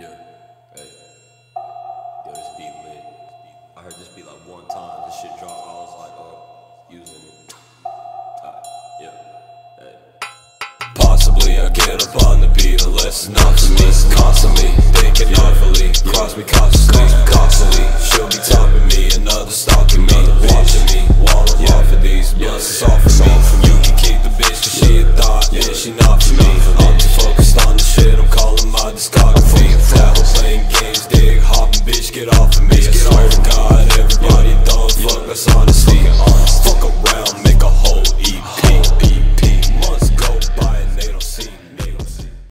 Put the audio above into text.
Yeah. Hey. Yo, this beat lit. I heard this beat like one time. This shit dropped. I was like, oh, using it. Uh, yeah. Hey. Possibly I get up on the beat unless it's not for me. Constantly thinking awfully. Cross me consciously, constantly. get off of me. I swear to God, everybody done fuck us honestly. Uh, fuck around, make a